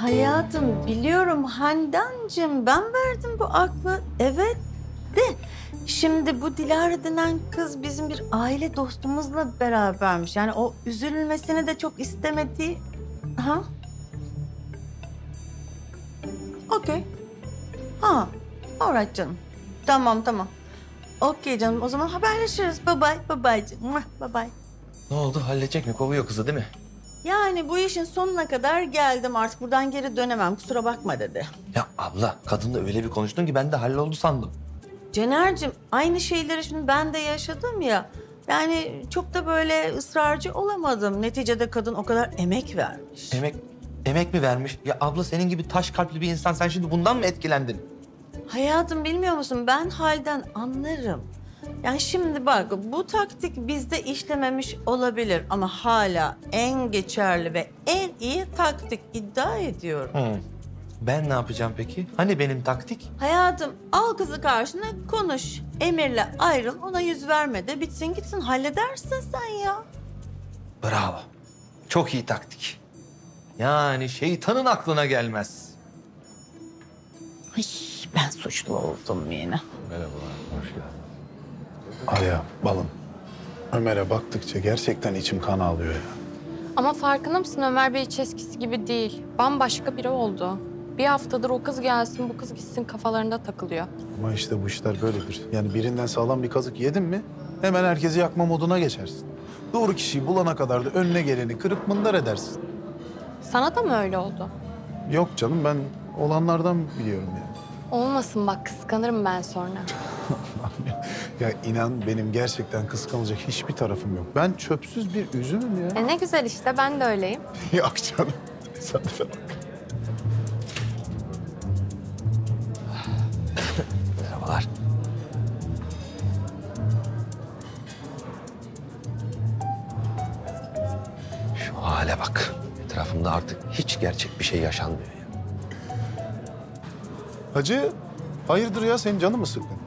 Hayatım biliyorum Handancığım ben verdim bu aklı. Evet de şimdi bu Dilara denen kız bizim bir aile dostumuzla berabermiş. Yani o üzülmesini de çok istemediği... Ha? Okey. Ha, alright canım. Tamam tamam. Okey canım o zaman haberleşiriz. Bye bye, bye bye. Bye bye. Ne oldu? Halledecek mi? Kovuyor kızı değil mi? Yani bu işin sonuna kadar geldim artık buradan geri dönemem kusura bakma dedi. Ya abla kadınla öyle bir konuştun ki ben de halloldu sandım. Cener'cim aynı şeyleri şimdi ben de yaşadım ya. Yani çok da böyle ısrarcı olamadım. Neticede kadın o kadar emek vermiş. Emek emek mi vermiş? Ya abla senin gibi taş kalpli bir insan sen şimdi bundan mı etkilendin? Hayatım bilmiyor musun ben halden anlarım. Yani şimdi bak bu taktik bizde işlememiş olabilir ama hala en geçerli ve en iyi taktik iddia ediyorum. Hı. Ben ne yapacağım peki? Hani benim taktik? Hayatım al kızı karşına konuş. Emir'le ayrıl ona yüz verme de bitsin gitsin halledersin sen ya. Bravo. Çok iyi taktik. Yani şeytanın aklına gelmez. Ay, ben suçlu oldum yine. Arya, balım. Ömer'e baktıkça gerçekten içim kan ağlıyor ya. Ama farkında mısın Ömer Bey hiç eskisi gibi değil. Bambaşka biri oldu. Bir haftadır o kız gelsin, bu kız gitsin kafalarında takılıyor. Ama işte bu işler böyledir. Yani birinden sağlam bir kazık yedin mi hemen herkesi yakma moduna geçersin. Doğru kişiyi bulana kadar da önüne geleni kırıp mındar edersin. Sana da mı öyle oldu? Yok canım ben olanlardan biliyorum yani. Olmasın bak kıskanırım ben sonra. Ya inan benim gerçekten kıskanılacak hiçbir tarafım yok. Ben çöpsüz bir üzümüm ya. E ne güzel işte ben de öyleyim. Yok canım. Tesadüfe bak. Merhabalar. Şu hale bak. Etrafımda artık hiç gerçek bir şey yaşanmıyor ya. Hacı hayırdır ya senin canın mı sıkkın?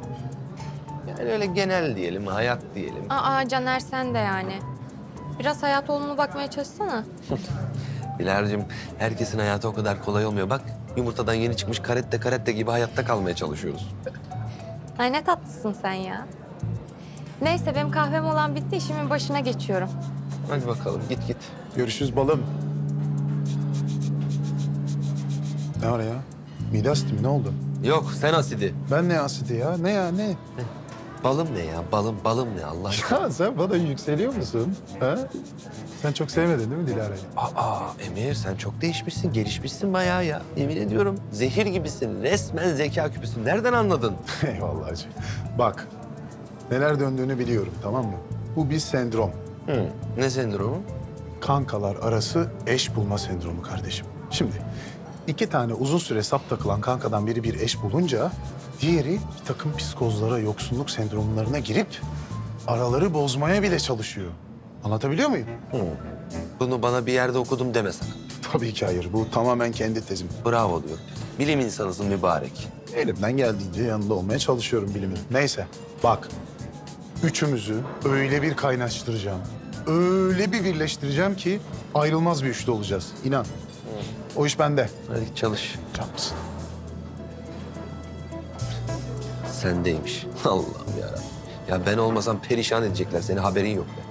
Yani öyle genel diyelim, hayat diyelim. Aa Caner sen de yani. Biraz hayat olumlu bakmaya çalışsana. Bilal'cim herkesin hayatı o kadar kolay olmuyor. Bak yumurtadan yeni çıkmış karette karette gibi hayatta kalmaya çalışıyoruz. Ay ne tatlısın sen ya. Neyse benim kahvem olan bitti işimin başına geçiyorum. Hadi bakalım git git. Görüşürüz balım. Ne var ya? Mide asidi mi? Ne oldu? Yok sen asidi. Ben ne asidi ya? Ne ya ne? Balım ne ya? Balım balım ne Allah aşkına? Ya sen bana yükseliyor musun? Ha? Sen çok sevmedin değil mi Dilara'yı? Aa Emir sen çok değişmişsin, gelişmişsin bayağı ya. Yemin ediyorum zehir gibisin. Resmen zeka küpüsün. Nereden anladın? Eyvallah hacı. Bak, neler döndüğünü biliyorum tamam mı? Bu bir sendrom. Hı. Ne sendromu? Kankalar arası eş bulma sendromu kardeşim. Şimdi iki tane uzun süre sap takılan kankadan biri bir eş bulunca... ...diğeri bir takım psikozlara, yoksunluk sendromlarına girip... ...araları bozmaya bile çalışıyor. Anlatabiliyor muyum? Hı. Bunu bana bir yerde okudum deme sakın. Tabii ki hayır. Bu tamamen kendi tezim. Bravo diyor. Bilim insanısın mübarek. Elimden geldiğince yanında olmaya çalışıyorum bilimin. Neyse bak üçümüzü öyle bir kaynaştıracağım. Öyle bir birleştireceğim ki ayrılmaz bir üçlü olacağız. İnan. O iş bende. Hadi git çalış. Cansın. Sendeymiş. Allah'ım ya. Ya ben olmasam perişan edecekler seni haberin yok be.